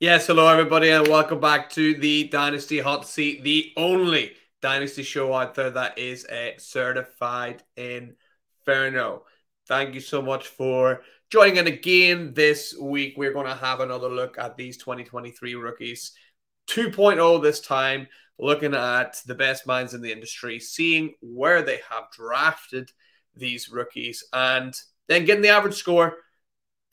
Yes, hello everybody, and welcome back to the Dynasty Hot Seat, the only Dynasty show out there that is a certified inferno. Thank you so much for joining in again this week. We're going to have another look at these 2023 rookies 2.0 this time, looking at the best minds in the industry, seeing where they have drafted these rookies, and then getting the average score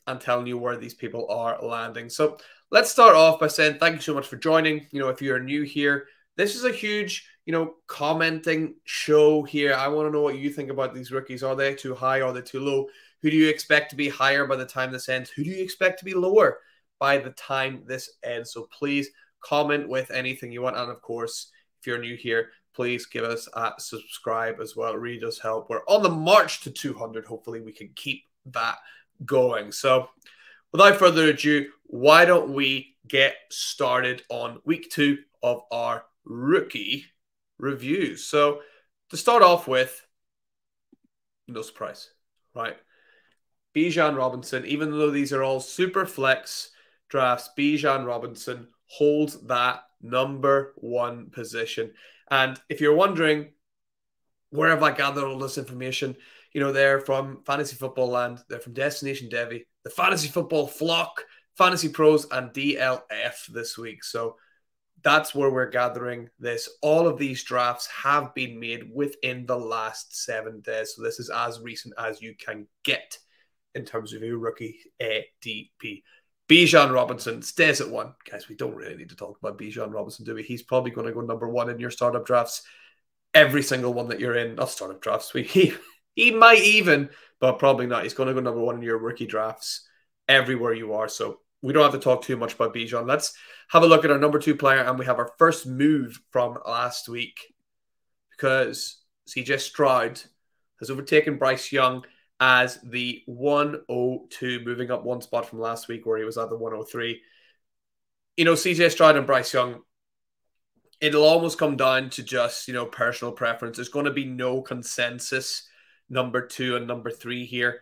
and telling you where these people are landing. So let's start off by saying thank you so much for joining. You know, if you're new here, this is a huge, you know, commenting show here. I want to know what you think about these rookies. Are they too high? Are they too low? Who do you expect to be higher by the time this ends? Who do you expect to be lower by the time this ends? So please comment with anything you want. And of course, if you're new here, please give us a subscribe as well. It really does help. We're on the march to 200. Hopefully, we can keep that going. So, without further ado, why don't we get started on week two of our rookie reviews? So, to start off with, no surprise, right? Bijan Robinson, even though these are all super flex drafts, Bijan Robinson holds that number one position. And if you're wondering, where have I gathered all this information? You know, they're from Fantasy Football Land, they're from Destination Devy, the Fantasy Football Flock, Fantasy Pros, and DLF this week. So that's where we're gathering this. All of these drafts have been made within the last seven days. So this is as recent as you can get in terms of your rookie ADP. Bijan Robinson stays at one. Guys, we don't really need to talk about Bijan Robinson, do we? He's probably going to go number one in your startup drafts. Every single one that you're in, not startup drafts. We, he, might even, but probably not. He's going to go number one in your rookie drafts everywhere you are. So we don't have to talk too much about Bijan. Let's have a look at our number two player, and we have our first move from last week because CJ Stroud has overtaken Bryce Young as the 102, moving up one spot from last week where he was at the 103. You know, CJ Stroud and Bryce Young, it'll almost come down to just, you know, personal preference. There's going to be no consensus number two and number three here.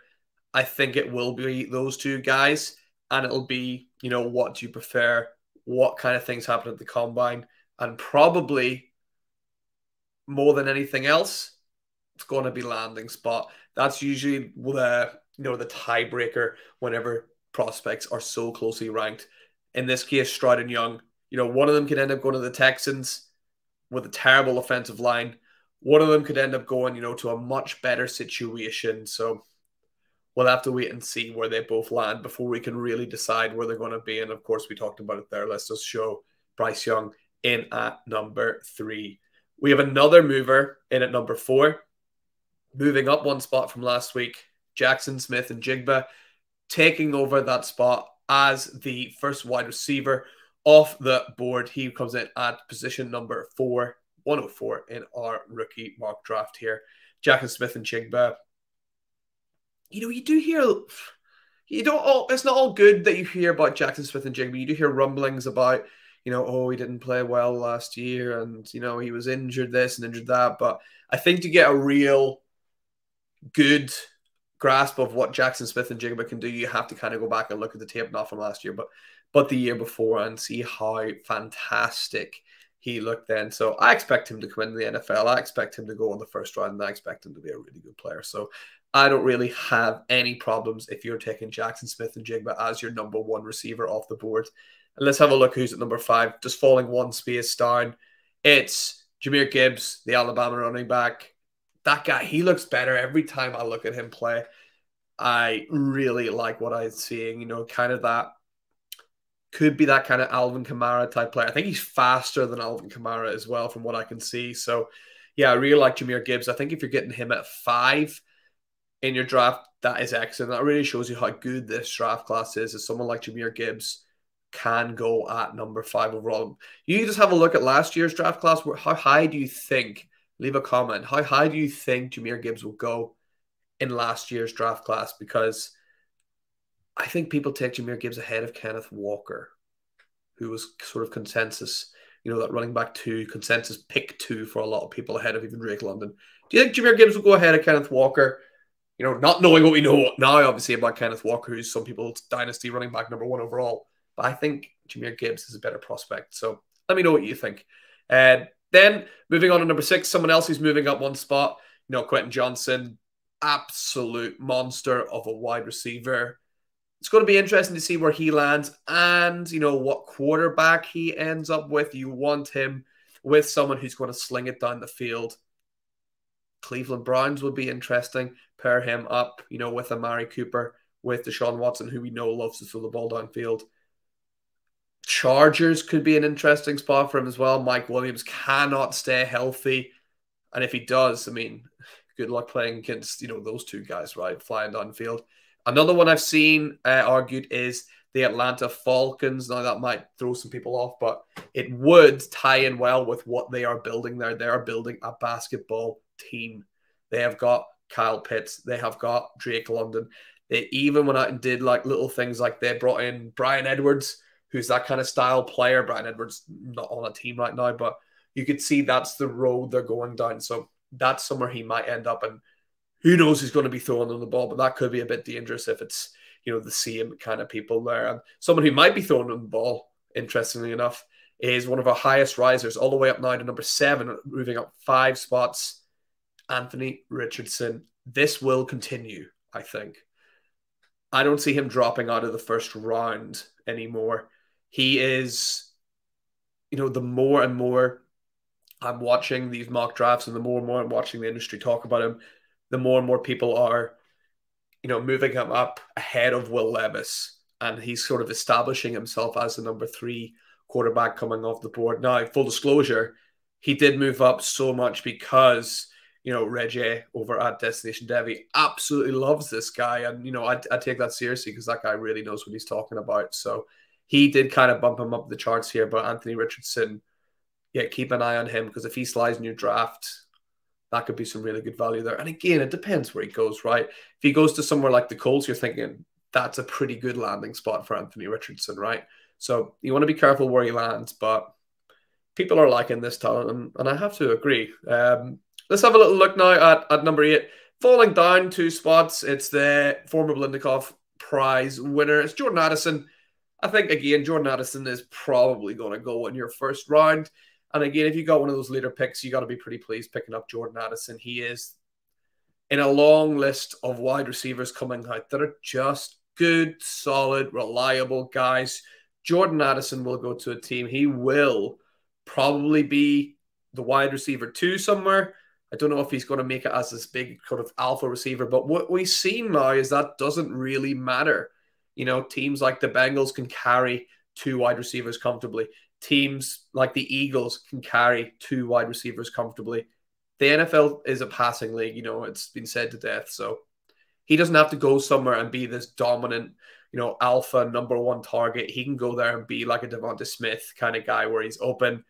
I think it will be those two guys, and it'll be, you know, what do you prefer? What kind of things happen at the combine? And probably more than anything else, it's going to be landing spot. That's usually the you know the tiebreaker whenever prospects are so closely ranked. In this case, Stroud and Young, you know, one of them could end up going to the Texans with a terrible offensive line. One of them could end up going, you know, to a much better situation. So we'll have to wait and see where they both land before we can really decide where they're going to be. And of course, we talked about it there. Let's just show Bryce Young in at number three. We have another mover in at number four moving up one spot from last week. Jaxon Smith-Njigba taking over that spot as the first wide receiver off the board. He comes in at position number four, 104 in our rookie mock draft here. Jaxon Smith-Njigba. You know, you do hear you don't all it's not all good that you hear about Jaxon Smith-Njigba. You do hear rumblings about, you know, oh, he didn't play well last year and you know he was injured this and injured that. But I think to get a real good grasp of what Jaxon Smith-Njigba can do, you have to kind of go back and look at the tape, not from last year, but but the year before, and see how fantastic he looked then. So I expect him to come into the NFL. I expect him to go in the first round, and I expect him to be a really good player. So I don't really have any problems if you're taking Jaxon Smith-Njigba as your number one receiver off the board. And let's have a look who's at number five, just falling one space down. It's Jahmyr Gibbs, the Alabama running back that guy, he looks better every time I look at him play. I really like what I'm seeing. You know, kind of that could be that kind of Alvin Kamara type player. I think he's faster than Alvin Kamara as well, from what I can see. So, yeah, I really like Jahmyr Gibbs. I think if you're getting him at five in your draft, that is excellent. That really shows you how good this draft class is. As someone like Jahmyr Gibbs can go at number five overall. You just have a look at last year's draft class. How high do you think? leave a comment. How high do you think Jahmyr Gibbs will go in last year's draft class? Because I think people take Jahmyr Gibbs ahead of Kenneth Walker, who was sort of consensus, you know, that running back two, consensus pick two for a lot of people ahead of even Drake London. Do you think Jahmyr Gibbs will go ahead of Kenneth Walker? You know, not knowing what we know now, obviously, about Kenneth Walker, who's some people's dynasty running back number one overall. But I think Jahmyr Gibbs is a better prospect. So let me know what you think. And uh, then moving on to number six, someone else who's moving up one spot, you know, Quentin Johnston, absolute monster of a wide receiver. It's going to be interesting to see where he lands and, you know, what quarterback he ends up with. You want him with someone who's going to sling it down the field. Cleveland Browns would be interesting. Pair him up, you know, with Amari Cooper, with Deshaun Watson, who we know loves to throw the ball downfield. Chargers could be an interesting spot for him as well. Mike Williams cannot stay healthy. And if he does, I mean, good luck playing against, you know, those two guys, right? Flying downfield. Another one I've seen uh, argued is the Atlanta Falcons. Now, that might throw some people off, but it would tie in well with what they are building there. They are building a basketball team. They have got Kyle Pitts, they have got Drake London. They even went out and did like little things like they brought in Bryan Edwards, who's that kind of style player. Bryan Edwards not on a team right now, but you could see that's the road they're going down. So that's somewhere he might end up. And who knows who's going to be throwing on the ball, but that could be a bit dangerous if it's, you know, the same kind of people there. And someone who might be throwing on the ball, interestingly enough, is one of our highest risers, all the way up now to number seven, moving up five spots. Anthony Richardson. This will continue, I think. I don't see him dropping out of the first round anymore. He is, you know, the more and more I'm watching these mock drafts and the more and more I'm watching the industry talk about him, the more and more people are, you know, moving him up ahead of Will Levis. And he's sort of establishing himself as the number three quarterback coming off the board. Now, full disclosure, he did move up so much because, you know, Reggie over at Destination Devy absolutely loves this guy. And, you know, I, I take that seriously because that guy really knows what he's talking about. So he did kind of bump him up the charts here. But Anthony Richardson, yeah, keep an eye on him because if he slides in your draft, that could be some really good value there. And again, it depends where he goes, right? If he goes to somewhere like the Colts, you're thinking that's a pretty good landing spot for Anthony Richardson, right? So you want to be careful where he lands, but people are liking this talent, and, and I have to agree. Um, let's have a little look now at, at number eight. Falling down two spots, it's the former Biletnikoff Prize winner. It's Jordan Addison. I think, again, Jordan Addison is probably going to go in your first round. And again, if you got one of those later picks, you got to be pretty pleased picking up Jordan Addison. He is in a long list of wide receivers coming out that are just good, solid, reliable guys. Jordan Addison will go to a team. He will probably be the wide receiver two somewhere. I don't know if he's going to make it as this big kind of alpha receiver, but what we've seen now is that doesn't really matter. You know, teams like the Bengals can carry two wide receivers comfortably teams like the Eagles can carry two wide receivers comfortably. The NFL is a passing league, you know, it's been said to death. So he doesn't have to go somewhere and be this dominant, you know, alpha number one target. He can go there and be like a Devonta Smith kind of guy where he's open.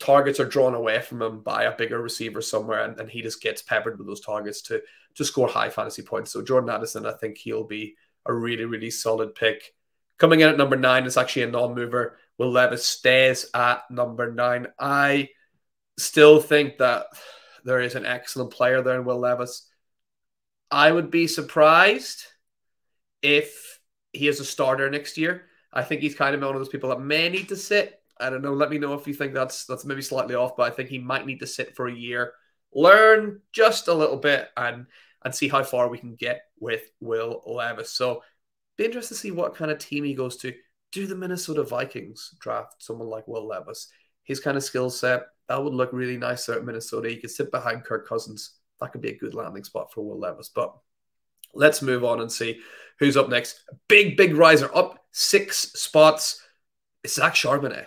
Targets are drawn away from him by a bigger receiver somewhere, and, and he just gets peppered with those targets to to score high fantasy points. So Jordan Addison, I think he'll be a really, really solid pick. Coming in at number nine is actually a non-mover. Will Levis stays at number nine. I still think that there is an excellent player there in Will Levis. I would be surprised if he is a starter next year. I think he's kind of one of those people that may need to sit. I don't know. Let me know if you think that's that's maybe slightly off, but I think he might need to sit for a year, learn just a little bit, and and see how far we can get with Will Levis. So, be interested to see what kind of team he goes to do the Minnesota Vikings draft someone like Will Levis? His kind of skill set, that would look really nice there at Minnesota. He could sit behind Kirk Cousins. That could be a good landing spot for Will Levis. But let's move on and see who's up next. Big, big riser up six spots. It's Zach Charbonnet.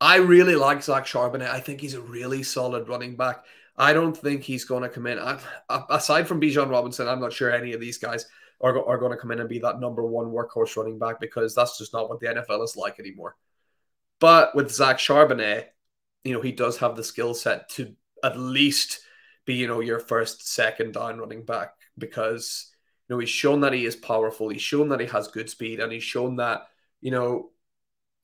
I really like Zach Charbonnet. I think he's a really solid running back. I don't think he's going to come in. I, aside from Bijan Robinson, I'm not sure any of these guys are, are going to come in and be that number one workhorse running back because that's just not what the NFL is like anymore. But with Zach Charbonnet, you know, he does have the skill set to at least be, you know, your first, second down running back because, you know, he's shown that he is powerful. He's shown that he has good speed and he's shown that, you know,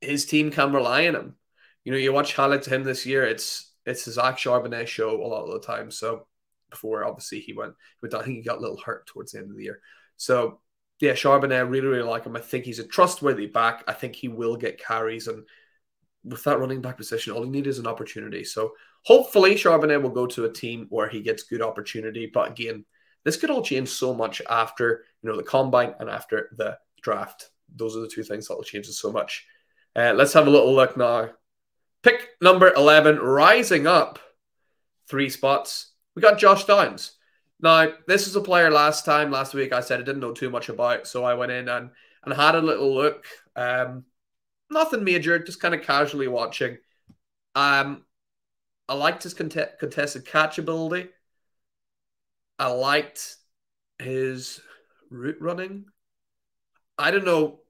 his team can rely on him. You know, you watch highlights of him this year, it's it's Zach Charbonnet show a lot of the time. So before obviously he went, but I think he got a little hurt towards the end of the year. So yeah, Charbonnet, really, really like him. I think he's a trustworthy back. I think he will get carries. And with that running back position, all he needs is an opportunity. So hopefully Charbonnet will go to a team where he gets good opportunity. But again, this could all change so much after, you know, the combine and after the draft. Those are the two things that will change so much. Uh, let's have a little look now. Pick number 11, rising up three spots. We got Josh Downs. Now, this is a player last time, last week, I said I didn't know too much about. So I went in and, and had a little look. Um, nothing major, just kind of casually watching. Um, I liked his cont- contested catch ability. I liked his route running. I don't know.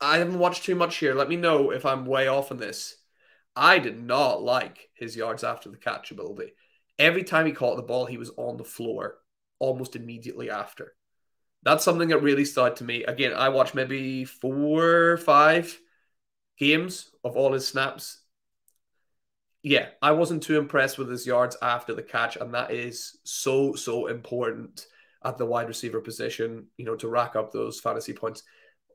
I haven't watched too much here. Let me know if I'm way off on this. I did not like his yards after the catch ability. Every time he caught the ball, he was on the floor almost immediately after. That's something that really stood out to me. Again, I watched maybe four, five games of all his snaps. Yeah, I wasn't too impressed with his yards after the catch, and that is so, so important at the wide receiver position, you know, to rack up those fantasy points.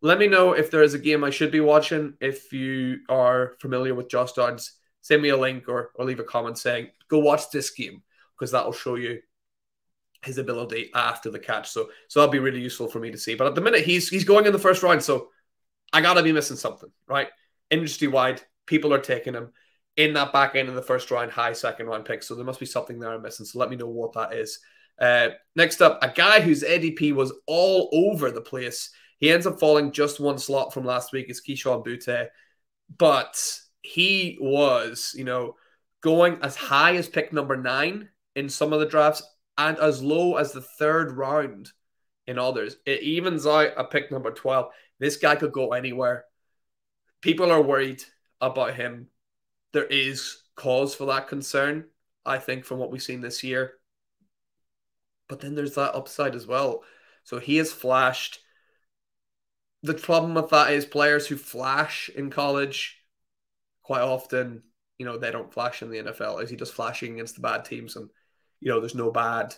Let me know if there is a game I should be watching. If you are familiar with Josh Downs, send me a link or, or leave a comment saying, go watch this game because that will show you his ability after the catch. So so that'll be really useful for me to see. But at the minute he's he's going in the first round, so I gotta be missing something, right? Industry wide, people are taking him in that back end of the first round, high second round pick. So there must be something there I'm missing. So let me know what that is. Uh, next up, a guy whose ADP was all over the place. He ends up falling just one slot from last week. Is Kayshon Boutte, but he was, you know, going as high as pick number nine in some of the drafts and as low as the third round in others. It evens out a pick number 12. This guy could go anywhere. People are worried about him. There is cause for that concern, I think, from what we've seen this year. But then there's that upside as well. So he has flashed. The problem with that is players who flash in college quite often, you know, they don't flash in the NFL. Is he just flashing against the bad teams and you know, there's no bad,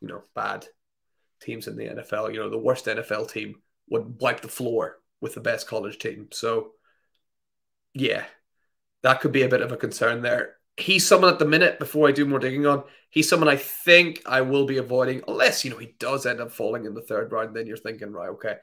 you know, bad teams in the NFL. You know, the worst NFL team would wipe the floor with the best college team. So, yeah, that could be a bit of a concern there. He's someone at the minute, before I do more digging on, he's someone I think I will be avoiding, unless, you know, he does end up falling in the third round. Then you're thinking, right, okay,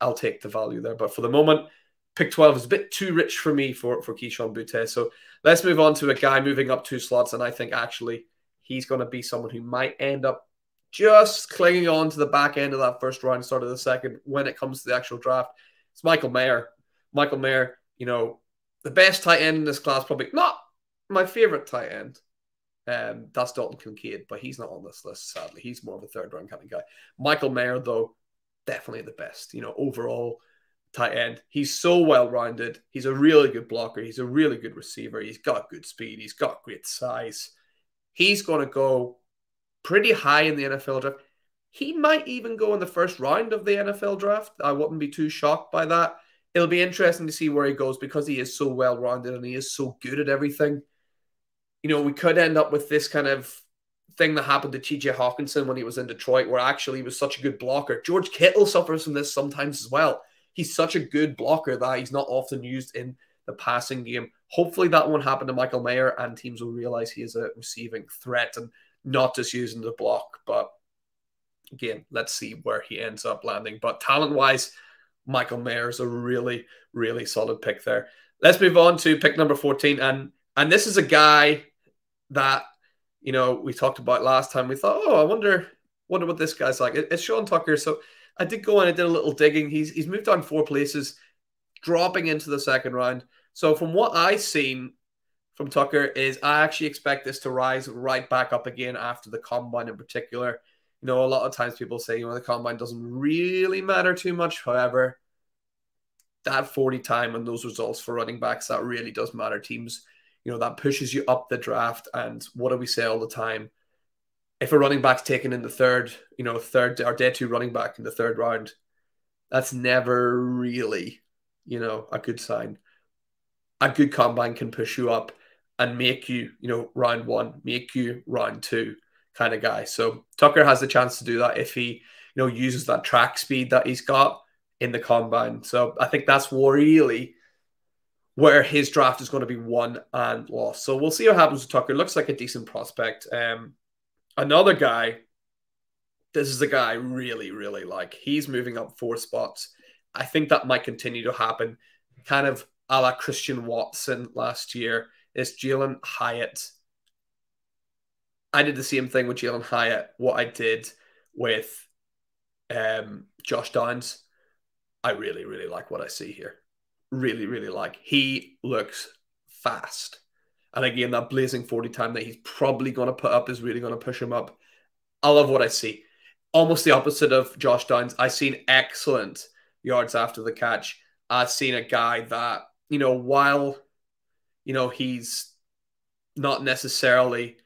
I'll take the value there. But for the moment, pick 12 is a bit too rich for me for, for Kayshon Boutte. So let's move on to a guy moving up two slots. And I think actually he's going to be someone who might end up just clinging on to the back end of that first round, start of the second when it comes to the actual draft. It's Michael Mayer. Michael Mayer, you know, the best tight end in this class, probably not my favorite tight end. Um, that's Dalton Kincaid, but he's not on this list, sadly. He's more of a third round kind of guy. Michael Mayer, though, definitely the best, you know, overall tight end. He's so well rounded. He's a really good blocker. He's a really good receiver. He's got good speed. He's got great size. He's going to go pretty high in the NFL draft. He might even go in the first round of the NFL draft. I wouldn't be too shocked by that. It'll be interesting to see where he goes because he is so well rounded and he is so good at everything. You know, we could end up with this kind of thing that happened to TJ Hockenson when he was in Detroit, where actually he was such a good blocker. George Kittle suffers from this sometimes as well. He's such a good blocker that he's not often used in the passing game. Hopefully that won't happen to Michael Mayer and teams will realize he is a receiving threat and not just using the block. But again, let's see where he ends up landing. But talent wise, Michael Mayer is a really, really solid pick there. Let's move on to pick number 14. And and this is a guy that, you know, we talked about last time. We thought, oh, I wonder, wonder what this guy's like. It's Sean Tucker. So I did go and I did a little digging. He's he's moved on four places, dropping into the second round. So from what I've seen from Tucker is I actually expect this to rise right back up again after the combine in particular. You know, a lot of times people say, you know, the combine doesn't really matter too much. However, that 40 time and those results for running backs, that really does matter. Teams, you know, that pushes you up the draft. And what do we say all the time? If a running back's taken in the third, you know, third or day two running back in the third round, that's never really, you know, a good sign a good combine can push you up and make you, you know, round one, make you round two kind of guy. So Tucker has the chance to do that if he, you know, uses that track speed that he's got in the combine. So I think that's really where his draft is going to be won and lost. So we'll see what happens with Tucker. Looks like a decent prospect. Um, another guy, this is a guy I really, really like. He's moving up four spots. I think that might continue to happen. Kind of a la Christian Watson last year. Is Jalin Hyatt. I did the same thing with Jalin Hyatt, what I did with um, Josh Downs. I really, really like what I see here. Really, really like. He looks fast. And again, that blazing 40 time that he's probably going to put up is really going to push him up. I love what I see. Almost the opposite of Josh Downs. I've seen excellent yards after the catch. I've seen a guy that, you know, while, you know, he's not necessarily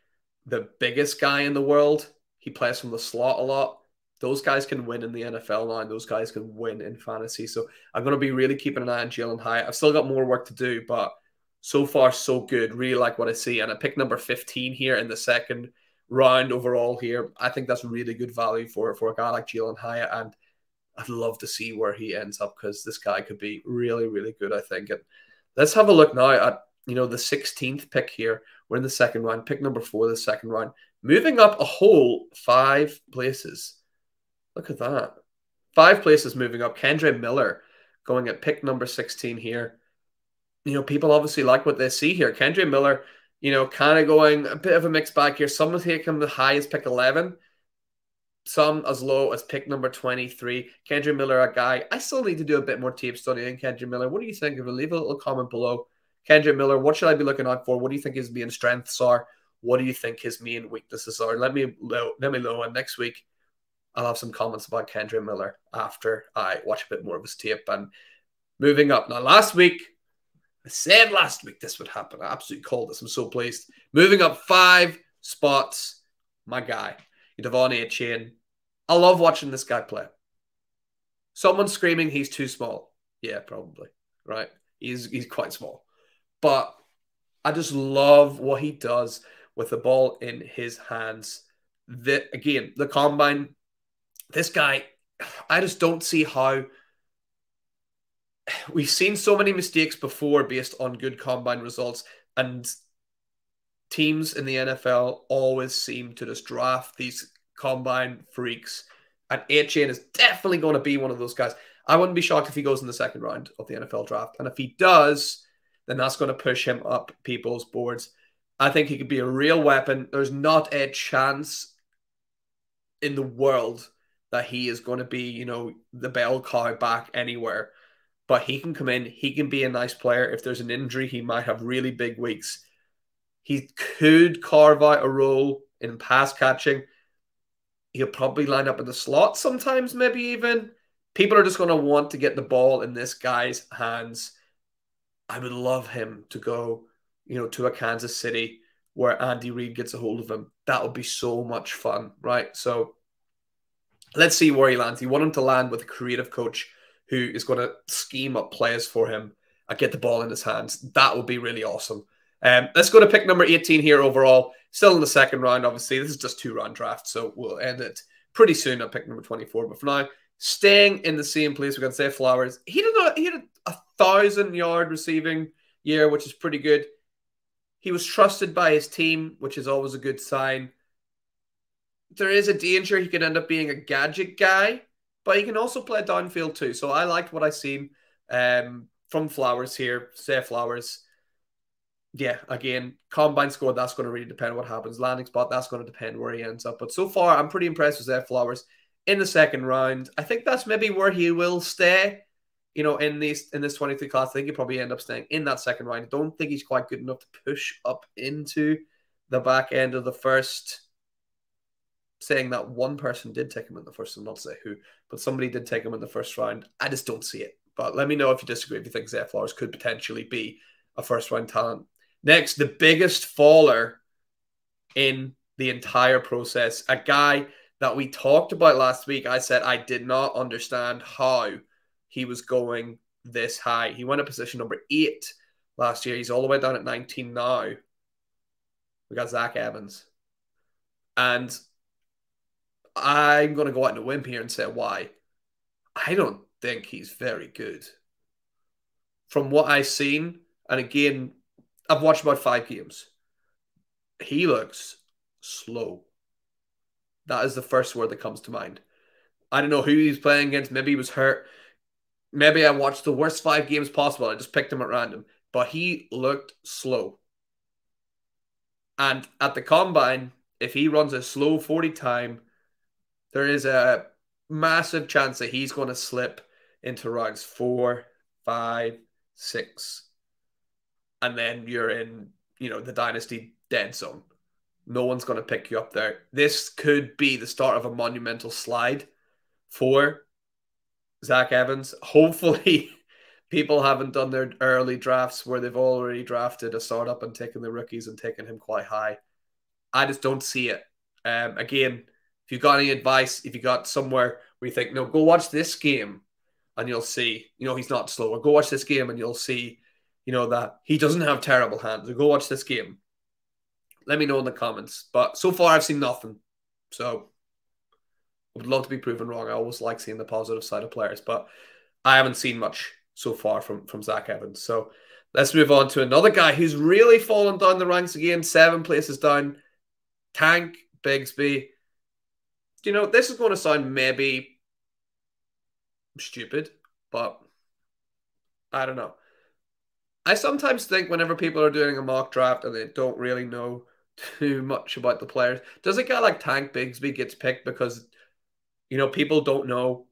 the biggest guy in the world, he plays from the slot a lot. Those guys can win in the NFL now, and those guys can win in fantasy. So I'm going to be really keeping an eye on Jalin Hyatt. I've still got more work to do, but so far, so good. Really like what I see. And I pick number 15 here in the second round overall here. I think that's really good value for, for a guy like Jalin Hyatt. And I'd love to see where he ends up because this guy could be really, really good, I think. And let's have a look now at, you know, the 16th pick here. We're in the second round, pick number four, the second round. Moving up a whole five places. Look at that. Five places moving up. Kendre Miller going at pick number 16 here. You know, people obviously like what they see here. Kendre Miller, you know, kind of going a bit of a mixed bag here. Some will take him the highest pick 11 some as low as pick number 23. Kendre Miller, a guy. I still need to do a bit more tape studying Kendre Miller. What do you think of it? Leave a little comment below. Kendre Miller, what should I be looking out for? What do you think his main strengths are? What do you think his main weaknesses are? Let me know, let me know. And next week, I'll have some comments about Kendre Miller after I watch a bit more of his tape. And moving up. Now, last week, I said last week this would happen. I absolutely called this. I'm so pleased. Moving up five spots, my guy. De'Von Achane. I love watching this guy play. Someone screaming he's too small. Yeah, probably. Right. He's he's quite small. But I just love what he does with the ball in his hands. The, again, the combine, this guy, I just don't see how we've seen so many mistakes before based on good combine results. And teams in the NFL always seem to just draft these combine freaks. And Achane is definitely going to be one of those guys. I wouldn't be shocked if he goes in the second round of the NFL draft. And if he does, then that's going to push him up people's boards. I think he could be a real weapon. There's not a chance in the world that he is going to be, you know, the bell cow back anywhere. But he can come in, he can be a nice player. If there's an injury, he might have really big weeks. He could carve out a role in pass catching. He'll probably line up in the slot sometimes, maybe even. People are just going to want to get the ball in this guy's hands. I would love him to go, you know, to a Kansas City where Andy Reid gets a hold of him. That would be so much fun, right? So let's see where he lands. You want him to land with a creative coach who is going to scheme up players for him and get the ball in his hands. That would be really awesome. Um, let's go to pick number 18 here overall. Still in the second round, obviously. This is just two round draft, so we'll end it pretty soon at pick number 24. But for now, staying in the same place, we can Zay Flowers. He did not, he had a, a thousand yard receiving year, which is pretty good. He was trusted by his team, which is always a good sign. There is a danger he could end up being a gadget guy, but he can also play downfield too. So I liked what I seen um, from Flowers here. Zay Flowers yeah, again, combine score, that's going to really depend what happens. Landing spot, that's going to depend where he ends up. But so far, I'm pretty impressed with Zay Flowers in the second round. I think that's maybe where he will stay. You know, in this in this 23 class, I think he'll probably end up staying in that second round. I don't think he's quite good enough to push up into the back end of the first. Saying that one person did take him in the first, I'm not say who, but somebody did take him in the first round. I just don't see it. But let me know if you disagree. If you think Zay Flowers could potentially be a first round talent Next, the biggest faller in the entire process, a guy that we talked about last week. I said I did not understand how he was going this high. He went at position number eight last year. He's all the way down at 19 now. We got Zach Evans. And I'm going to go out in a whim here and say why. I don't think he's very good. From what I've seen, and again, I've watched about five games. He looks slow. That is the first word that comes to mind. I don't know who he's playing against. Maybe he was hurt. Maybe I watched the worst five games possible. I just picked him at random. But he looked slow. And at the combine, if he runs a slow 40 time, there is a massive chance that he's going to slip into rounds four, five, six. And then you're in, you know, the dynasty dead zone. No one's going to pick you up there. This could be the start of a monumental slide for Zach Evans. Hopefully, people haven't done their early drafts where they've already drafted a startup and taken the rookies and taken him quite high. I just don't see it. Um, again, if you got any advice, if you got somewhere where you think, no, go watch this game and you'll see, you know, he's not slow, or go watch this game and you'll see, you know, that he doesn't have terrible hands, go watch this game. Let me know in the comments. But so far, I've seen nothing. So I would love to be proven wrong. I always like seeing the positive side of players, but I haven't seen much so far from, from Zach Evans. So let's move on to another guy who's really fallen down the ranks again, seven places down. Tank Bigsby. You know, this is going to sound maybe stupid, but I don't know. I sometimes think whenever people are doing a mock draft and they don't really know too much about the players, does a guy like Tank Bigsby gets picked because you know people don't know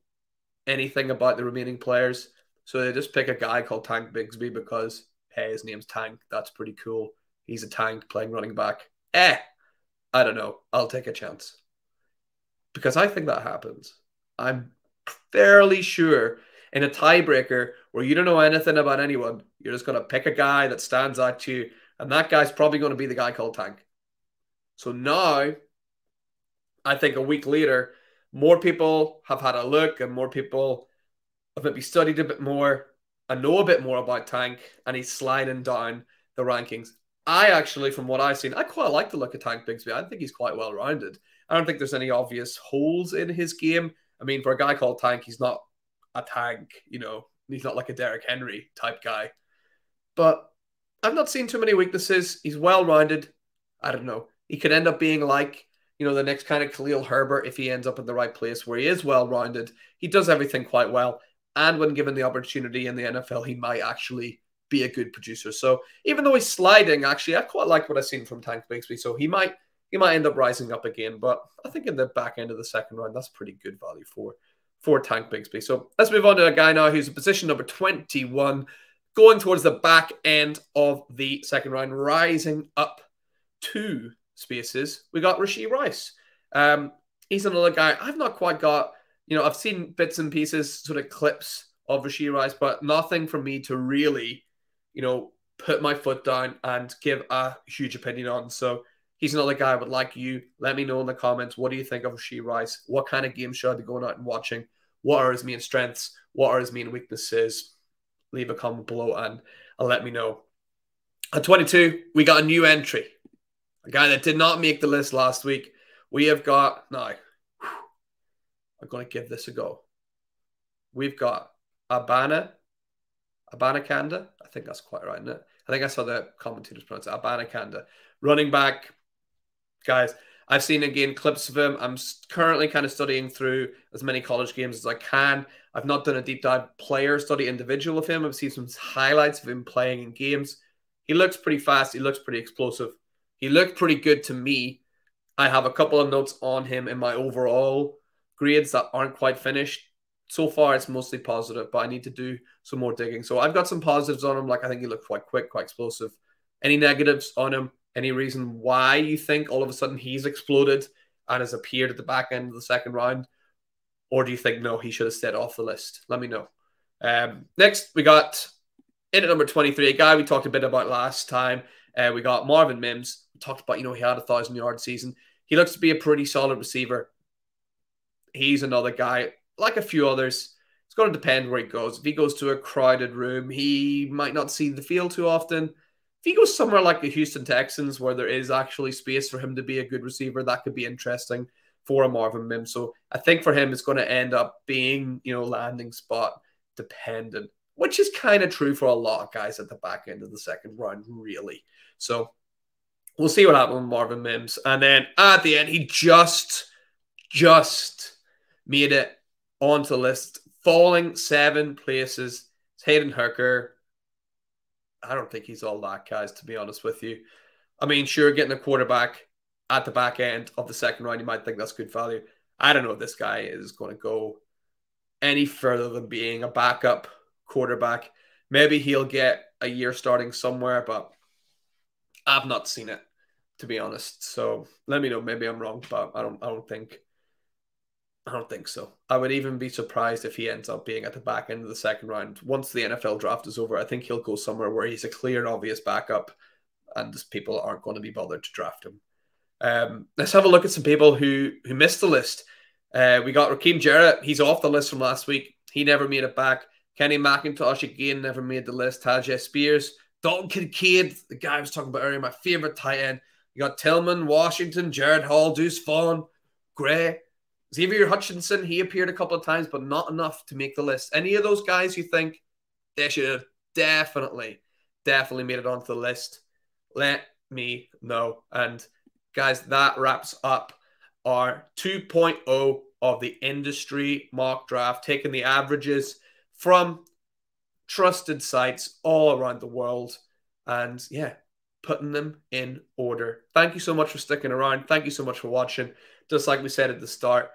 anything about the remaining players, so they just pick a guy called Tank Bigsby because hey, his name's Tank. That's pretty cool. He's a tank playing running back. Eh, I don't know. I'll take a chance because I think that happens. I'm fairly sure in a tiebreaker where you don't know anything about anyone, you're just going to pick a guy that stands out to you, and that guy's probably going to be the guy called Tank. So now, I think a week later, more people have had a look and more people have maybe studied a bit more and know a bit more about Tank, and he's sliding down the rankings. I actually, from what I've seen, I quite like the look of Tank Bigsby. I think he's quite well rounded. I don't think there's any obvious holes in his game. I mean, for a guy called Tank, he's not a tank, you know, he's not like a Derrick Henry type guy. But I've not seen too many weaknesses. He's well rounded. I don't know. He could end up being like, you know, the next kind of Khalil Herbert if he ends up in the right place where he is well rounded. He does everything quite well. And when given the opportunity in the NFL, he might actually be a good producer. So even though he's sliding, actually, I quite like what I've seen from Tank Bigsby. So he might he might end up rising up again. But I think in the back end of the second round, that's pretty good value for for Tank Bigsby. So let's move on to a guy now who's in position number 21, going towards the back end of the second round, rising up two spaces. We got Rashee Rice. Um, he's another guy I've not quite got, you know, I've seen bits and pieces, sort of clips of Rashee Rice, but nothing for me to really, you know, put my foot down and give a huge opinion on. So he's another guy I would like you. Let me know in the comments. What do you think of Rashee Rice? What kind of game should I be going out and watching? What are his main strengths? What are his main weaknesses? Leave a comment below and let me know. At 22, we got a new entry. A guy that did not make the list last week. We have got now. I'm going to give this a go. We've got Abana, Abana Kanda. I think that's quite right, isn't it? I think I saw the commentators pronounce it. Abanikanda, running back. Guys, I've seen again clips of him. I'm currently kind of studying through as many college games as I can. I've not done a deep dive player study individual of him. I've seen some highlights of him playing in games. He looks pretty fast. He looks pretty explosive. He looked pretty good to me. I have a couple of notes on him in my overall grades that aren't quite finished. So far, it's mostly positive, but I need to do some more digging. So I've got some positives on him. Like I think he looked quite quick, quite explosive. Any negatives on him? Any reason why you think all of a sudden he's exploded and has appeared at the back end of the second round? Or do you think, no, he should have stayed off the list? Let me know. Um, next, we got in at number 23, a guy we talked a bit about last time. Uh, we got Marvin Mims. We talked about, you know, he had a thousand yard season. He looks to be a pretty solid receiver. He's another guy, like a few others. It's going to depend where he goes. If he goes to a crowded room, he might not see the field too often if he goes somewhere like the Houston Texans, where there is actually space for him to be a good receiver, that could be interesting. for a Marvin Mims. So I think for him, it's going to end up being, you know, landing spot dependent, which is kind of true for a lot of guys at the back end of the second round, really. So we'll see what happens with Marvin Mims. And then at the end, he just, just made it onto the list, falling seven places. It's Hendon Hooker. I don't think he's all that, guys, to be honest with you. I mean, sure, getting a quarterback at the back end of the second round, you might think that's good value. I don't know if this guy is going to go any further than being a backup quarterback. Maybe he'll get a year starting somewhere, but I've not seen it to be honest. So let me know. Maybe I'm wrong, but I don't. I don't think. I don't think so. I would even be surprised if he ends up being at the back end of the second round. Once the NFL draft is over, I think he'll go somewhere where he's a clear and obvious backup, and people aren't going to be bothered to draft him. Um, let's have a look at some people who who missed the list. Uh, we got Raheem Jarrett. He's off the list from last week. He never made it back. Kenny McIntosh again never made the list. Tyjae Spears, Dalton Kincaid, the guy I was talking about earlier, my favorite tight end. You got Tillman, Washington, Jared Hall, Deuce Vaughn, Gray, Xavier Hutchinson. He appeared a couple of times, but not enough to make the list. Any of those guys you think they should have definitely, definitely made it onto the list? Let me know. And guys, that wraps up our 2.0 of the industry mock draft, taking the averages from trusted sites all around the world. And yeah, putting them in order. Thank you so much for sticking around. Thank you so much for watching. Just like we said at the start,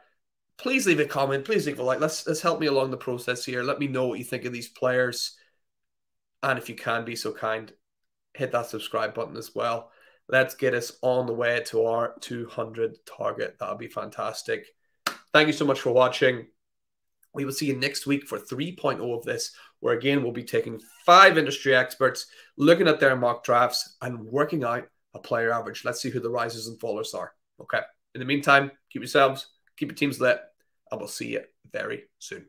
please leave a comment. Please leave a like. Let's let's help me along the process here. Let me know what you think of these players. And if you can be so kind, hit that subscribe button as well. Let's get us on the way to our 200 target. That would be fantastic. Thank you so much for watching. We will see you next week for 3.0 of this, where again, we'll be taking five industry experts, looking at their mock drafts and working out a player average. Let's see who the risers and fallers are. Okay. In the meantime, keep yourselves, keep your teams lit, and we'll see you very soon.